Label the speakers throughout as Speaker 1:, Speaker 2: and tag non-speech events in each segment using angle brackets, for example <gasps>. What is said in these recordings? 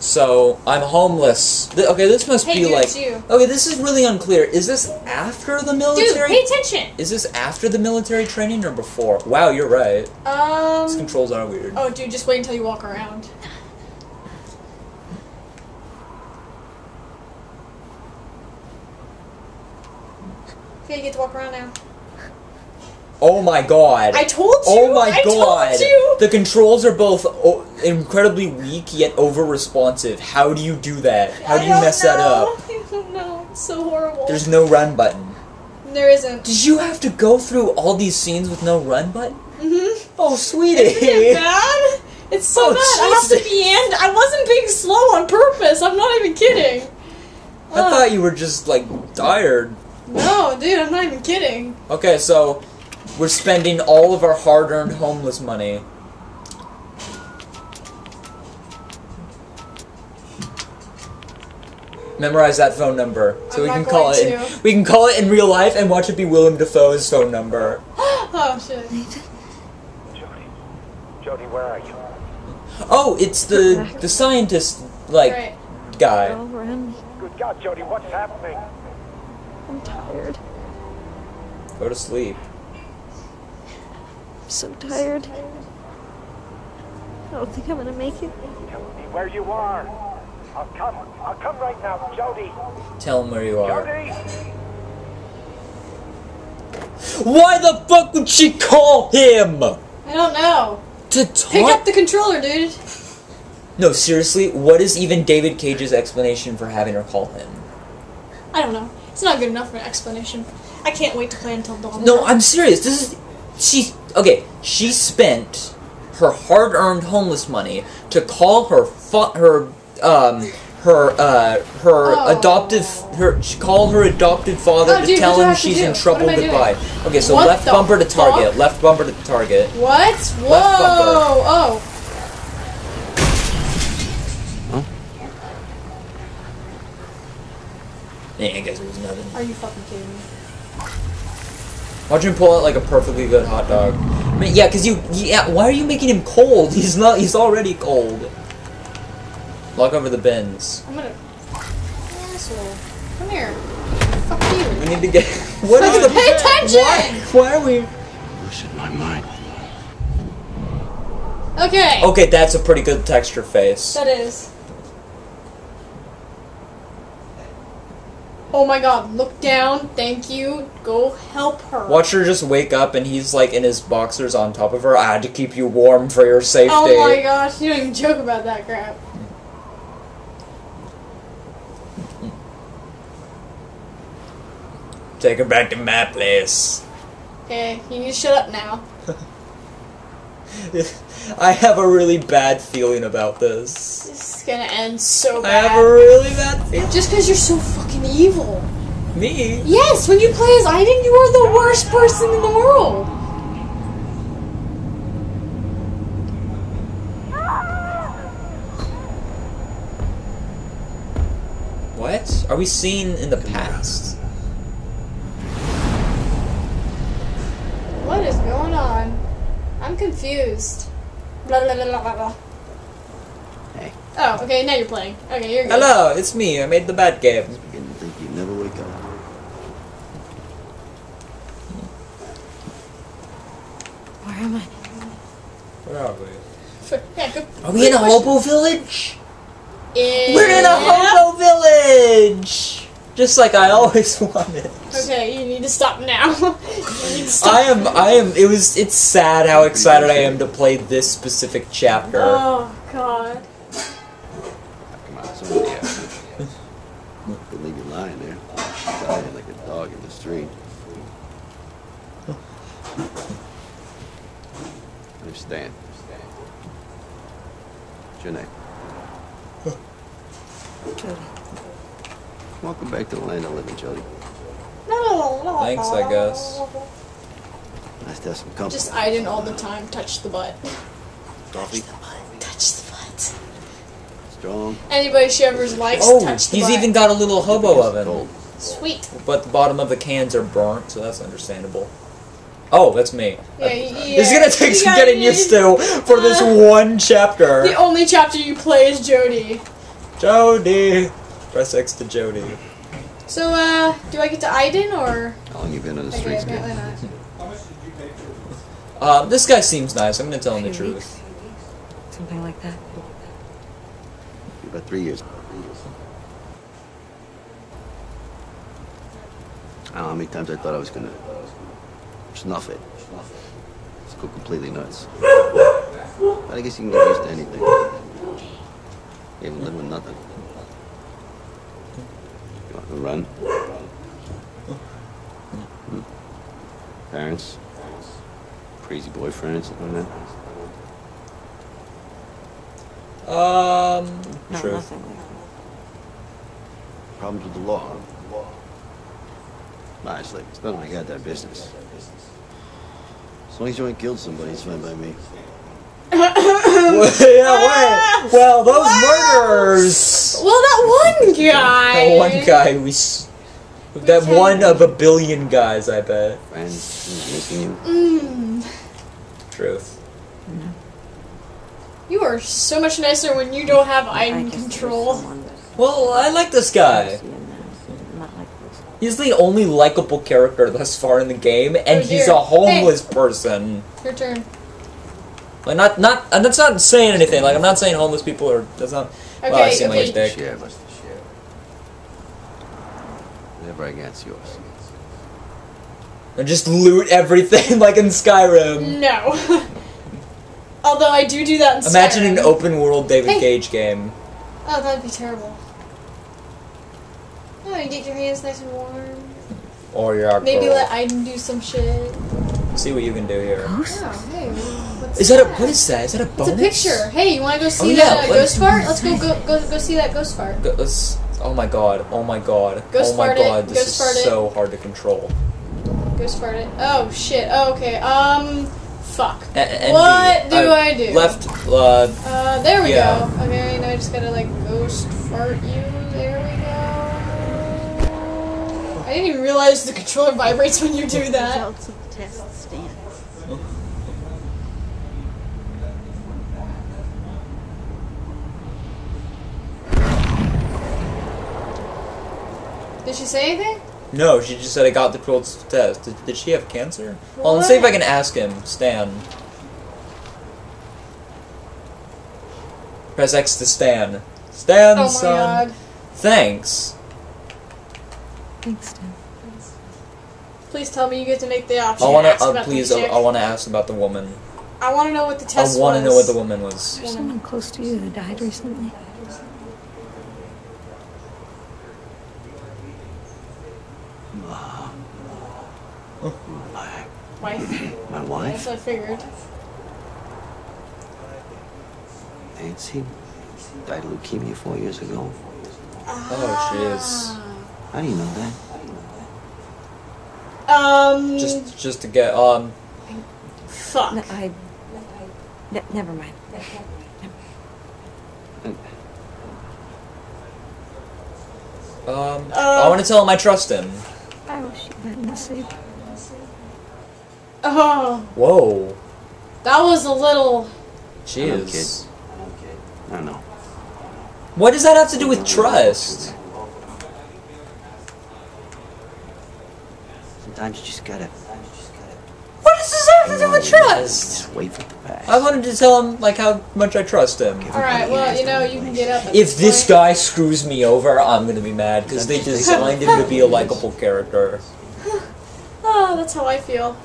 Speaker 1: So I'm homeless. Okay, this must
Speaker 2: Hey,
Speaker 1: be
Speaker 2: dude,
Speaker 1: like.
Speaker 2: it's you.
Speaker 1: Okay, this is really unclear. Is this after the military?
Speaker 2: Dude, pay attention.
Speaker 1: is this after the military training or before? Wow, you're right. These
Speaker 2: Um.
Speaker 1: controls are weird.
Speaker 2: Oh, dude, just wait until you walk around. Okay, you get to walk around now.
Speaker 1: Oh my god.
Speaker 2: I told you.
Speaker 1: Oh my
Speaker 2: I
Speaker 1: god! The controls are both o- incredibly weak yet over responsive. How do you do that? How do you mess that up? <laughs>
Speaker 2: I don't know. It's so horrible.
Speaker 1: There's no run button.
Speaker 2: there isn't.
Speaker 1: Did you have to go through all these scenes with no run button?
Speaker 2: Mm-hmm.
Speaker 1: Oh, sweetie.
Speaker 2: Isn't it bad? It's so
Speaker 1: Oh,
Speaker 2: bad. I have to
Speaker 1: Jesus.
Speaker 2: be and I wasn't being slow on purpose. I'm not even kidding.
Speaker 1: I
Speaker 2: Ugh.
Speaker 1: thought you were just like tired.
Speaker 2: No, dude, I'm not even kidding.
Speaker 1: Okay, so we're spending all of our hard-earned homeless money. Memorize that phone number so
Speaker 2: I'm
Speaker 1: we
Speaker 2: not
Speaker 1: can call
Speaker 2: going
Speaker 1: it.
Speaker 2: to.
Speaker 1: We can call it in real life and watch it be Willem Dafoe's phone number. <gasps>
Speaker 2: oh shit.
Speaker 3: Jodie. Jodie, where are you?
Speaker 1: Oh, it's the the scientist like
Speaker 2: right.
Speaker 1: guy.
Speaker 4: all around me.
Speaker 3: Good God, Jodie, what's happening?
Speaker 4: I'm tired.
Speaker 1: Go to sleep.
Speaker 4: I'm so tired. I don't think I'm gonna make it.
Speaker 3: Tell me where you are. I'll come. I'll come right now, Jodie.
Speaker 1: Tell him where you are.
Speaker 3: Jodie!
Speaker 1: Why the fuck would she call him?
Speaker 2: I don't know.
Speaker 1: To
Speaker 2: Pick up the controller, dude.
Speaker 1: No, seriously, what is even David Cage's explanation for having her call him?
Speaker 2: I don't know. It's not good enough for an explanation. I can't wait to play until dawn.
Speaker 1: No, I'm serious. This is she. Okay, she spent her hard-earned homeless money to call her fa- her um her uh her
Speaker 2: Oh.
Speaker 1: adoptive her she called her adopted father
Speaker 2: Oh,
Speaker 1: to
Speaker 2: dude,
Speaker 1: tell
Speaker 2: what do I
Speaker 1: him she's in trouble.
Speaker 2: doing?
Speaker 1: Goodbye. Okay, so
Speaker 2: What
Speaker 1: left bumper to target.
Speaker 2: fuck?
Speaker 1: Left bumper to target.
Speaker 2: What? Whoa! Oh.
Speaker 1: Yeah, I guess it was nothing.
Speaker 2: Are you fucking kidding me?
Speaker 1: Watch him pull out like a perfectly good hot dog. I mean, yeah, cause you, yeah. Why are you making him cold? <laughs> He's not. He's already cold. Lock over the bins.
Speaker 2: I'm gonna. Asshole. Come here. Fuck you.
Speaker 1: We need to get. <laughs> What is the?
Speaker 2: Pay attention!
Speaker 1: Why? Why are we?
Speaker 5: Losing my mind.
Speaker 2: Okay.
Speaker 1: Okay, that's a pretty good texture face.
Speaker 2: That is. Oh my god, look down, thank you. Go help her.
Speaker 1: Watch her just wake up and he's like in his boxers on top of her. I had to keep you warm for your safety.
Speaker 2: Oh my gosh, you don't even joke about that crap.
Speaker 1: Take her back to my place.
Speaker 2: Okay, you need to shut up now. <laughs>
Speaker 1: I have a really bad feeling about this.
Speaker 2: This is gonna end so
Speaker 1: I have a really bad feeling.
Speaker 2: Just because you're so fucking evil.
Speaker 1: Me?
Speaker 2: Yes, when you play as Aiden, you are the worst person in the world.
Speaker 1: What? Are we seeing in the past?
Speaker 2: What is going on? I'm confused. Blah blah blah blah blah. blah.
Speaker 5: Hey.
Speaker 2: Oh, okay, now you're playing. Okay, you're good.
Speaker 1: Hello, it's me. I made the bad game.
Speaker 5: Beginning to think you'd never wake up.
Speaker 4: Where am I?
Speaker 1: Where are we?
Speaker 2: F- Yeah, good.
Speaker 1: Are we in a hobo village?
Speaker 2: question.
Speaker 1: We're in a hobo village! Just like I always <laughs> wanted.
Speaker 2: Okay, you need to stop now. <laughs> to stop.
Speaker 1: I am, I am, it was, it's sad how excited I am to play this specific chapter.
Speaker 2: Oh god.
Speaker 5: Come on, somebody else. Could leave you lying there, dying like a dog in the street. Understand? What's your name?
Speaker 4: Jodie.
Speaker 5: Welcome back to the land of living, Jodie.
Speaker 1: Thanks, I guess.
Speaker 5: Nice to have some company.
Speaker 2: Just Aiden all the time. Touch the butt.
Speaker 5: coffee,
Speaker 2: Touch the butt.
Speaker 5: strong.
Speaker 2: Anybody she ever likes,
Speaker 1: Oh,
Speaker 2: touch the
Speaker 1: he's
Speaker 2: butt.
Speaker 1: even got a little hobo oven.
Speaker 5: Cold.
Speaker 2: Sweet.
Speaker 1: But the bottom of the cans are burnt, so that's understandable. Oh, that's me.
Speaker 2: Yeah,
Speaker 1: Uh,
Speaker 2: yeah.
Speaker 1: It's gonna take
Speaker 2: You
Speaker 1: some getting used to for this
Speaker 2: Uh,
Speaker 1: one chapter.
Speaker 2: The only chapter you play is Jodie.
Speaker 1: Jodie. Press X to Jodie.
Speaker 2: So, uh, do I get to Aiden or?
Speaker 5: How long you been on the streets?
Speaker 2: Okay,
Speaker 5: streets,
Speaker 2: apparently
Speaker 5: kid?
Speaker 2: not.
Speaker 1: Um, this guy seems nice. I'm gonna tell him the truth.
Speaker 4: weeks. Something like that.
Speaker 5: About three years. I don't know how many times I thought I was gonna snuff it. Just go completely nuts. But I guess you can get used to anything. You even live with nothing. You want to run? Hmm? Parents? Crazy boyfriend, something like that?
Speaker 1: Um,
Speaker 4: No,
Speaker 1: truth.
Speaker 4: nothing.
Speaker 5: Problems with the law? Nah, it's like, it's none of my goddamn business. As long as you ain't killed somebody, it's fine by me.
Speaker 1: Well, <coughs> yeah, wait. Well, those murderers.
Speaker 2: Well, that one guy.
Speaker 1: That one guy we. s- That
Speaker 2: can-
Speaker 1: one of a billion guys, I bet.
Speaker 5: Friends, missing you?
Speaker 2: Mm,
Speaker 1: Truth.
Speaker 2: you are so much nicer when you don't have
Speaker 4: I
Speaker 2: Aiden
Speaker 4: guess there's
Speaker 2: control.
Speaker 1: Well, I like this guy.
Speaker 4: see in them, Not like this.
Speaker 1: He's the only likable character thus far in the game, and
Speaker 2: Oh,
Speaker 1: he's a homeless person.
Speaker 2: Your turn.
Speaker 1: Like, not, not, and that's not saying anything. Like, I'm not saying homeless people are. That's not.
Speaker 2: Okay,
Speaker 1: well, I seem
Speaker 2: okay.
Speaker 1: like a dick.
Speaker 5: Share, but Whatever I got's yours.
Speaker 1: And just loot everything <laughs> like in Skyrim.
Speaker 2: No. <laughs> Although I do do that in
Speaker 1: Imagine an open world David
Speaker 2: Hey.
Speaker 1: Cage game.
Speaker 2: Oh, that'd be terrible. Oh, you get your hands nice and warm.
Speaker 1: Or your
Speaker 2: Maybe
Speaker 1: girl.
Speaker 2: let Aiden do some shit.
Speaker 1: See what you can do here.
Speaker 2: Oh, hey. What's
Speaker 1: Is that a
Speaker 2: that?
Speaker 1: what is that? Is that a
Speaker 2: It's a picture. Hey, you want to go see
Speaker 1: yeah,
Speaker 2: that uh, ghost fart? Let's go, go go go see that ghost fart.
Speaker 1: Go- let's- oh my god! Oh my god!
Speaker 2: Ghost
Speaker 1: oh my
Speaker 2: fart it,
Speaker 1: god! This
Speaker 2: ghost fart
Speaker 1: is
Speaker 2: it.
Speaker 1: so hard to control.
Speaker 2: Ghost fart it. Oh shit. Oh, okay. Um, fuck.
Speaker 1: A- envy.
Speaker 2: What do
Speaker 1: Uh,
Speaker 2: I do?
Speaker 1: Left. Uh,
Speaker 2: Uh, there we
Speaker 1: Yeah.
Speaker 2: go. Okay, now I just gotta like ghost fart you. There we go. I didn't even realize the controller vibrates when you do that.
Speaker 4: Results of the test stand.
Speaker 2: Did she say anything?
Speaker 1: no, she just said I got the results of test. Did, did she have cancer? Well, let's see if I can ask him. Stan. Press X to Stan. Stan,
Speaker 2: Oh my
Speaker 1: son.
Speaker 2: god.
Speaker 1: Thanks.
Speaker 4: Thanks, Tim.
Speaker 2: Please tell me you get to make the option.
Speaker 1: I want to. Uh,
Speaker 2: about the
Speaker 1: please, I. I want to ask about the woman.
Speaker 2: I want to know what the test I
Speaker 1: want to know what the woman was.
Speaker 4: Is there someone close to you who died recently?
Speaker 2: My wife.
Speaker 5: My
Speaker 2: That's
Speaker 5: wife,
Speaker 2: what I figured.
Speaker 5: Nancy, died of leukemia four years ago.
Speaker 1: Oh, jeez.
Speaker 5: How do you know that?
Speaker 2: Um.
Speaker 1: Just, just to get um.
Speaker 2: fuck.
Speaker 4: No, I. Ne- never mind.
Speaker 1: Um,
Speaker 2: Uh,
Speaker 1: I want to tell him I trust him.
Speaker 4: I wish you hadn't saved.
Speaker 2: Oh,
Speaker 1: Whoa,
Speaker 2: that was a little.
Speaker 1: jeez.
Speaker 5: I don't know.
Speaker 1: What does that have to do with trust?
Speaker 5: Sometimes you just gotta
Speaker 1: What does this have to do with trust?
Speaker 5: just wait for it to pass.
Speaker 1: I wanted to tell him like how much I trust him.
Speaker 2: All right. Well, you know, you can get up. At
Speaker 1: If this
Speaker 2: point.
Speaker 1: guy screws me over, I'm gonna be mad because they designed him to be a <laughs> likable character.
Speaker 2: Oh, <laughs> that's how I feel.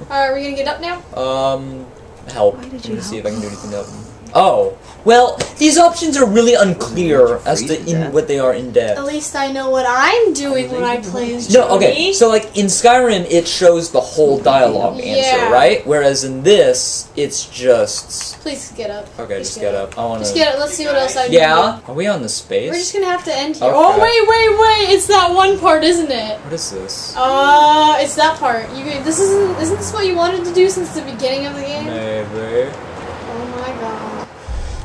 Speaker 2: All right, are we gonna get up now?
Speaker 1: Um, help.
Speaker 4: Why did
Speaker 1: Let
Speaker 4: you
Speaker 1: me see if? I can do anything to help him. Oh, well, these options are really unclear as to in what they are in depth.
Speaker 2: At least I know what I'm doing when I play as
Speaker 1: No, okay. So like in Skyrim, it shows the whole dialogue answer,
Speaker 2: Yeah.
Speaker 1: right? Whereas in this, it's just
Speaker 2: Please get up.
Speaker 1: okay.
Speaker 2: Just
Speaker 1: Just get up. I want
Speaker 2: Just
Speaker 1: to.
Speaker 2: get up. Let's see what else I can
Speaker 1: Yeah. Are we on the space?
Speaker 2: We're just gonna have to end here.
Speaker 1: Okay.
Speaker 2: Oh wait, wait, wait! It's that one part, isn't it?
Speaker 1: What is this?
Speaker 2: Uh, it's that part. You this isn't isn't this what you wanted to do since the beginning of the game?
Speaker 1: Maybe.
Speaker 2: Oh my god.